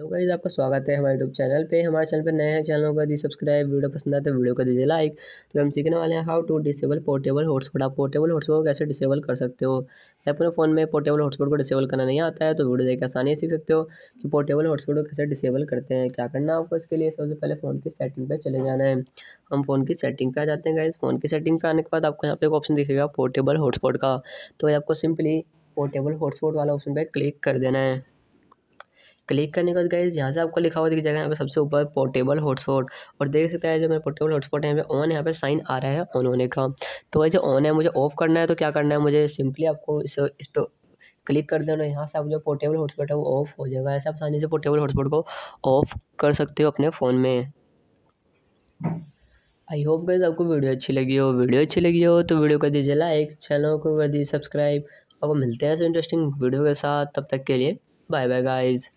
तो गाइस, आपका स्वागत है हमारे यूट्यूब चैनल पे। हमारे चैनल पे नए हैं, चैनल को दी सब्सक्राइब, वीडियो पसंद आए तो वीडियो को दीजिए लाइक। तो हम सीखने वाले हैं how to disable portable hotspot आप पोर्टेबल हॉटस्पॉट को कैसे डिसेबल कर सकते हो? अपने फ़ोन में पोर्टेबल हॉटस्पॉट को डिसेबल करना नहीं आता है तो वीडियो देख आसानी सीख सकते हो कि पोर्टेबल हॉटस्पॉट को कैसे डिसेबल करते हैं। क्या करना है आपको इसके लिए? सबसे पहले फ़ोन की सेटिंग पर चले जाना है। हम फ़ोन की सेटिंग पर आ जाते हैं गाइज़ फ़ोन की सेटिंग पर आने के बाद आपको यहाँ पे एक ऑप्शन दिखेगा पोर्टेबल हॉटस्पॉट का। तो आपको सिंपली पोर्टेबल हॉटस्पॉट वाला ऑप्शन पर क्लिक कर देना है। क्लिक करने के बाद गाइज़ यहाँ से आपको लिखा हुआ दिख जाएगा यहाँ पे सबसे ऊपर पोर्टेबल हॉटस्पॉट और देख सकते हैं जो मेरा पोर्टेबल हॉटस्पॉट है, यहाँ पे ऑन यहाँ पे साइन आ रहा है ऑन होने का। तो वैसे ऑन है, मुझे ऑफ़ करना है तो क्या करना है, मुझे सिंपली आपको इस इस पर क्लिक कर देना यहाँ से आप जो पोर्टेबल हॉटस्पॉट है वो ऑफ़ हो जाएगा। ऐसे आप आसानी से पोर्टेबल हॉटस्पॉट को ऑफ़ कर सकते हो अपने फ़ोन में। आई होप गाइज़ आपको वीडियो अच्छी लगी हो। वीडियो अच्छी लगी हो तो वीडियो कर दीजिए लाइक चैनल को कर दीजिए सब्सक्राइब आपको मिलते हैं ऐसे इंटरेस्टिंग वीडियो के साथ। तब तक के लिए बाय बाय गाइज़